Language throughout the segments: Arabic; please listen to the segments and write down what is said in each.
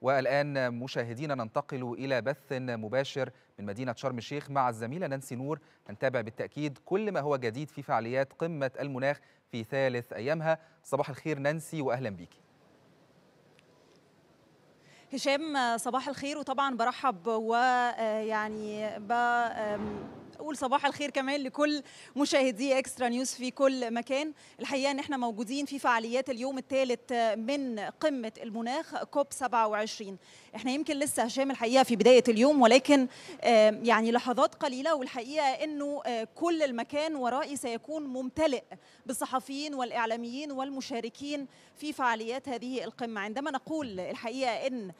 والآن مشاهدينا ننتقل إلى بث مباشر من مدينة شرم الشيخ مع الزميلة نانسي نور هنتابع بالتأكيد كل ما هو جديد في فعاليات قمة المناخ في ثالث أيامها. صباح الخير نانسي وأهلا بيكي هشام صباح الخير وطبعا برحب ويعني أقول صباح الخير كمان لكل مشاهدي اكسترا نيوز في كل مكان. الحقيقة إن إحنا موجودين في فعاليات اليوم الثالث من قمة المناخ كوب 27 إحنا يمكن لسه هشام الحقيقة في بداية اليوم ولكن يعني لحظات قليلة والحقيقة إنه كل المكان ورائي سيكون ممتلئ بالصحفيين والإعلاميين والمشاركين في فعاليات هذه القمة. عندما نقول الحقيقة إن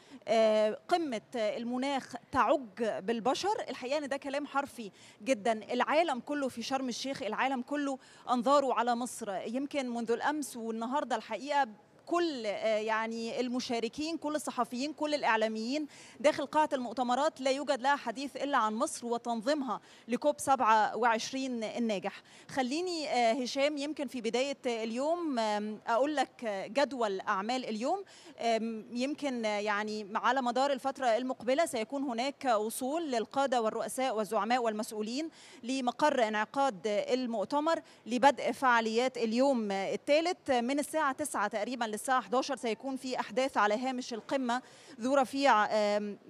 قمة المناخ تعج بالبشر الحقيقة إن ده كلام حرفي جدا. العالم كله في شرم الشيخ العالم كله انظاره على مصر. يمكن منذ الأمس والنهاردة الحقيقة كل يعني المشاركين كل الصحفيين كل الإعلاميين داخل قاعة المؤتمرات لا يوجد لها حديث إلا عن مصر وتنظيمها لكوب 27 الناجح. خليني هشام يمكن في بداية اليوم أقول لك جدول أعمال اليوم. يمكن يعني على مدار الفترة المقبلة سيكون هناك وصول للقادة والرؤساء والزعماء والمسؤولين لمقر انعقاد المؤتمر لبدء فعاليات اليوم الثالث من الساعة 9 تقريبا للساعة 11 سيكون في أحداث على هامش القمة ذو رفيع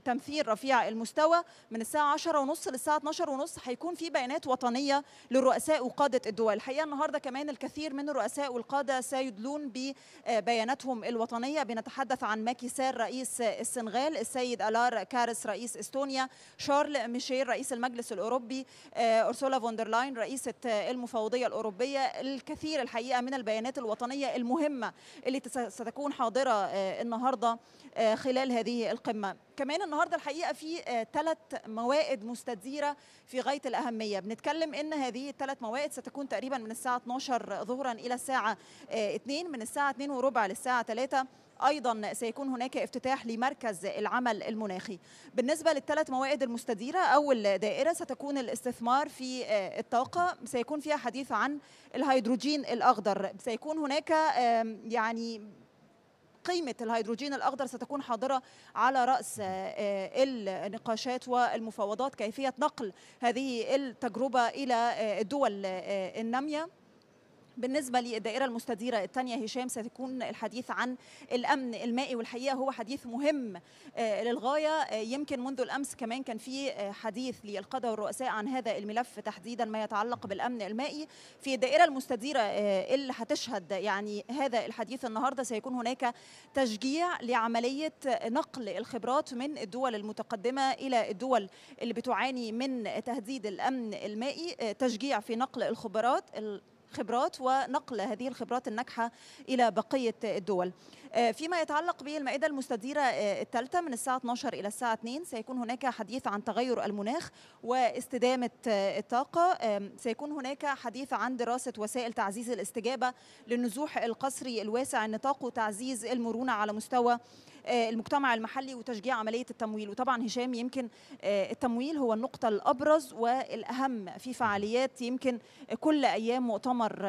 تمثيل رفيع المستوى. من الساعة 10 ونص للساعة 12 ونص هيكون في بيانات وطنية للرؤساء وقادة الدول. الحقيقة النهاردة كمان الكثير من الرؤساء والقادة سيدلون ببياناتهم الوطنية. بنتحدث عن ماكي سار رئيس السنغال السيد ألار كاريس رئيس إستونيا شارل ميشيل رئيس المجلس الأوروبي أرسولا فوندرلاين رئيسة المفوضية الأوروبية. الكثير الحقيقة من البيانات الوطنية المهمة اللي ستكون حاضرة النهاردة خلال هذه القمة. كمان النهاردة الحقيقة في ثلاث موائد مستديرة في غاية الأهمية. بنتكلم إن هذه الثلاث موائد ستكون تقريبا من الساعة 12 ظهرا إلى الساعة 2 من الساعة 2 وربع للساعة 3 أيضا سيكون هناك افتتاح لمركز العمل المناخي. بالنسبة للثلاث موائد المستديرة أول دائرة ستكون الاستثمار في الطاقة. سيكون فيها حديث عن الهيدروجين الأخضر. سيكون هناك يعني قيمة الهيدروجين الأخضر ستكون حاضرة على رأس النقاشات والمفاوضات كيفية نقل هذه التجربة إلى الدول النامية. بالنسبة للدائرة المستديرة الثانية هشام ستكون الحديث عن الأمن المائي والحقيقة هو حديث مهم للغاية. يمكن منذ الأمس كمان كان في حديث للقادة والرؤساء عن هذا الملف تحديدا ما يتعلق بالأمن المائي. في الدائرة المستديرة اللي هتشهد يعني هذا الحديث النهاردة سيكون هناك تشجيع لعملية نقل الخبرات من الدول المتقدمة إلى الدول اللي بتعاني من تهديد الأمن المائي. تشجيع في نقل الخبرات خبرات ونقل هذه الخبرات الناجحة إلى بقية الدول. فيما يتعلق بالمائدة المستديرة الثالثة من الساعة 12 إلى الساعة 2 سيكون هناك حديث عن تغير المناخ واستدامة الطاقة. سيكون هناك حديث عن دراسة وسائل تعزيز الاستجابة للنزوح القسري الواسع النطاق وتعزيز المرونة على مستوى المجتمع المحلي وتشجيع عملية التمويل. وطبعا هشام يمكن التمويل هو النقطة الأبرز والأهم في فعاليات يمكن كل أيام مؤتمر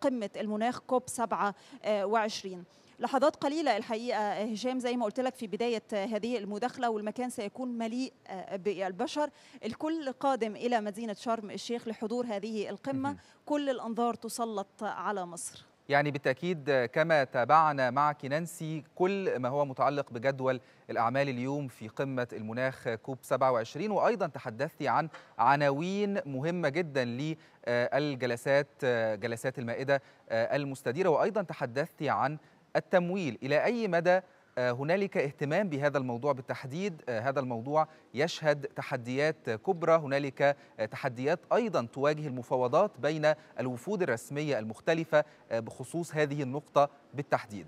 قمة المناخ كوب 27 لحظات قليلة الحقيقة هشام زي ما قلت لك في بداية هذه المداخلة والمكان سيكون مليء بالبشر. الكل قادم إلى مدينة شرم الشيخ لحضور هذه القمة. كل الأنظار تسلط على مصر. يعني بالتأكيد كما تابعنا معك نانسي كل ما هو متعلق بجدول الأعمال اليوم في قمة المناخ كوب 27 وأيضا تحدثتي عن عناوين مهمة جدا للجلسات جلسات المائدة المستديرة وأيضا تحدثتي عن التمويل إلى أي مدى هنالك اهتمام بهذا الموضوع بالتحديد. هذا الموضوع يشهد تحديات كبرى. هنالك تحديات أيضا تواجه المفاوضات بين الوفود الرسمية المختلفة بخصوص هذه النقطة بالتحديد.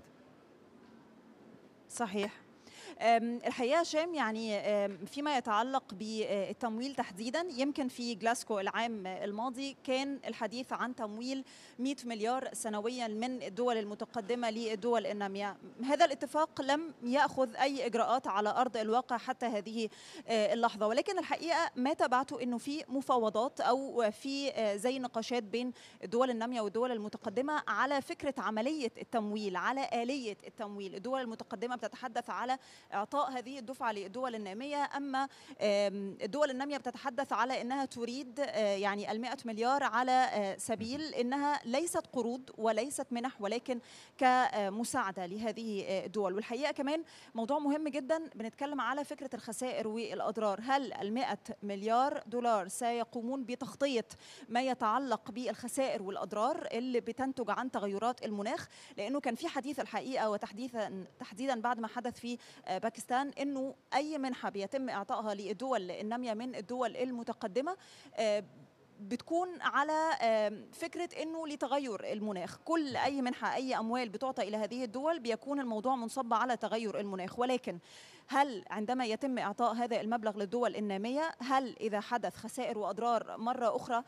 صحيح. الحقيقة هشام يعني فيما يتعلق بالتمويل تحديدا يمكن في جلاسكو العام الماضي كان الحديث عن تمويل 100 مليار سنويا من الدول المتقدمة للدول النامية. هذا الاتفاق لم يأخذ أي إجراءات على أرض الواقع حتى هذه اللحظة. ولكن الحقيقة ما تبعته إنه في مفاوضات أو في زي نقاشات بين الدول النامية والدول المتقدمة على فكرة عملية التمويل على آلية التمويل. الدول المتقدمة بتتحدث على إعطاء هذه الدفعة للدول النامية. أما الدول النامية بتتحدث على إنها تريد يعني ال مليار على سبيل إنها ليست قروض وليست منح ولكن كمساعدة لهذه الدول. والحقيقة كمان موضوع مهم جدا بنتكلم على فكرة الخسائر والأضرار. هل ال مليار دولار سيقومون بتغطية ما يتعلق بالخسائر والأضرار اللي بتنتج عن تغيرات المناخ؟ لأنه كان في حديث الحقيقة وتحديثا تحديدا بعد ما حدث في باكستان إنه أي منحة بيتم إعطائها للدول الناميه من الدول المتقدمة بتكون على فكرة إنه لتغير المناخ. كل أي منحة أي أموال بتعطى إلى هذه الدول بيكون الموضوع منصب على تغير المناخ. ولكن هل عندما يتم إعطاء هذا المبلغ للدول النامية هل إذا حدث خسائر وأضرار مرة أخرى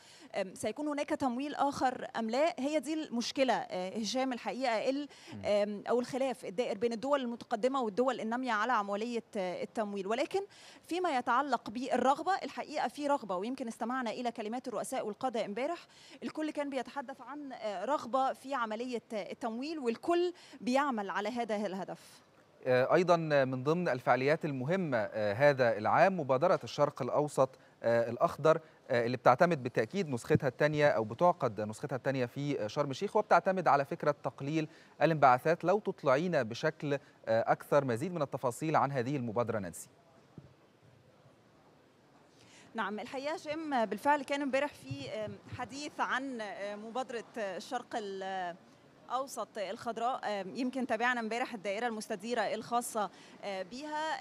سيكون هناك تمويل آخر أم لا؟ هي دي المشكلة هشام الحقيقة أو الخلاف الدائر بين الدول المتقدمة والدول النامية على عملية التمويل. ولكن فيما يتعلق بالرغبة الحقيقة في رغبة ويمكن استمعنا إلى كلمات الرؤساء والقادة امبارح. الكل كان بيتحدث عن رغبة في عملية التمويل والكل بيعمل على هذا الهدف. أيضا من ضمن الفعاليات المهمة هذا العام مبادرة الشرق الأوسط الأخضر اللي بتعتمد بالتأكيد نسختها الثانية أو بتعقد نسختها الثانية في شرم الشيخ وبتعتمد على فكرة تقليل الانبعاثات لو تطلعينا بشكل أكثر مزيد من التفاصيل عن هذه المبادرة نانسي. نعم الحقيقة جيم بالفعل كان امبارح في حديث عن مبادرة الشرق أوسط الخضراء يمكن تابعنا امبارح الدائرة المستديرة الخاصة بها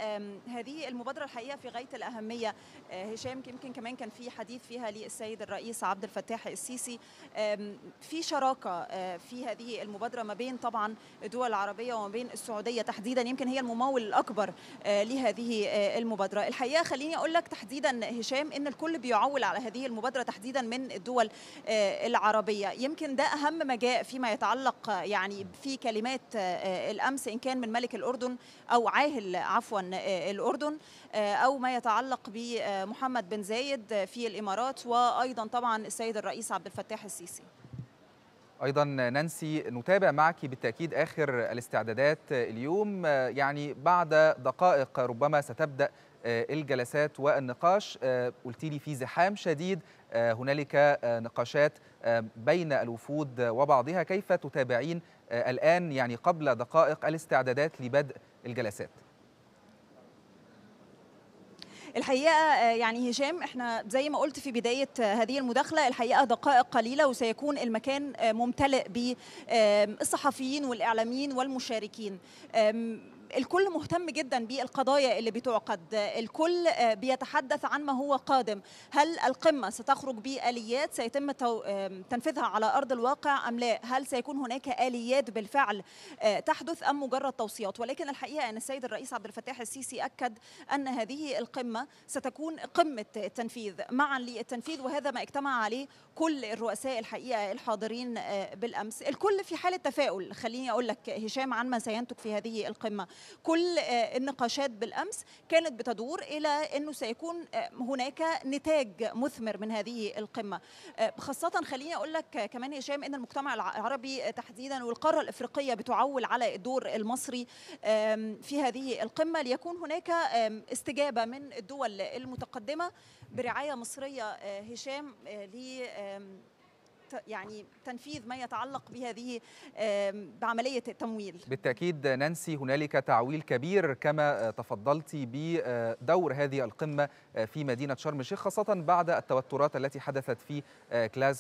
هذه المبادرة الحقيقة في غاية الأهمية. هشام يمكن كمان كان في حديث فيها للسيد الرئيس عبد الفتاح السيسي. في شراكة في هذه المبادرة ما بين طبعا الدول العربية وما بين السعودية تحديدا. يمكن هي الممول الأكبر لهذه المبادرة. الحقيقة خليني أقول لك تحديدا هشام إن الكل بيعول على هذه المبادرة تحديدا من الدول العربية. يمكن ده أهم ما جاء فيما يتعلق يعني في كلمات الأمس إن كان من ملك الأردن أو عاهل عفوا الأردن أو ما يتعلق بمحمد بن زايد في الإمارات وأيضا طبعا السيد الرئيس عبد الفتاح السيسي. أيضا نانسي نتابع معك بالتأكيد آخر الاستعدادات اليوم. يعني بعد دقائق ربما ستبدأ الجلسات والنقاش. قلت لي في زحام شديد. هنالك نقاشات بين الوفود وبعضها. كيف تتابعين الآن يعني قبل دقائق الاستعدادات لبدء الجلسات؟ الحقيقة يعني هشام إحنا زي ما قلت في بداية هذه المداخلة الحقيقة دقائق قليلة وسيكون المكان ممتلئ بالصحفيين والإعلاميين والمشاركين. الكل مهتم جدا بالقضايا اللي بتعقد. الكل بيتحدث عن ما هو قادم. هل القمة ستخرج بآليات سيتم تنفيذها على أرض الواقع أم لا؟ هل سيكون هناك آليات بالفعل تحدث أم مجرد توصيات؟ ولكن الحقيقة أن السيد الرئيس عبد الفتاح السيسي أكد أن هذه القمة ستكون قمة التنفيذ معا للتنفيذ وهذا ما اجتمع عليه كل الرؤساء الحقيقة الحاضرين بالأمس. الكل في حالة تفاؤل. خليني أقول لك هشام عن ما سينتج في هذه القمة. كل النقاشات بالأمس كانت بتدور إلى إنه سيكون هناك نتاج مثمر من هذه القمة. خاصة خليني أقول لك كمان هشام إن المجتمع العربي تحديدا والقارة الإفريقية بتعول على الدور المصري في هذه القمة. ليكون هناك استجابة من الدول المتقدمة برعاية مصرية هشام ل يعني تنفيذ ما يتعلق بهذه بعملية التمويل بالتأكيد نانسي هنالك تعويل كبير كما تفضلتي بدور هذه القمة في مدينة شرم الشيخ خاصة بعد التوترات التي حدثت في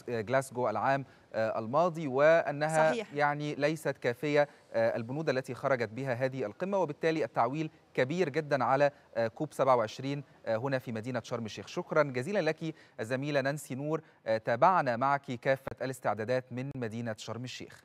جلاسكو العام الماضي وأنها صحيح. يعني ليست كافية البنود التي خرجت بها هذه القمة وبالتالي التعويل كبير جدا على كوب 27 هنا في مدينة شرم الشيخ. شكرا جزيلا لك الزميلة نانسي نور تابعنا معك كافة الاستعدادات من مدينة شرم الشيخ.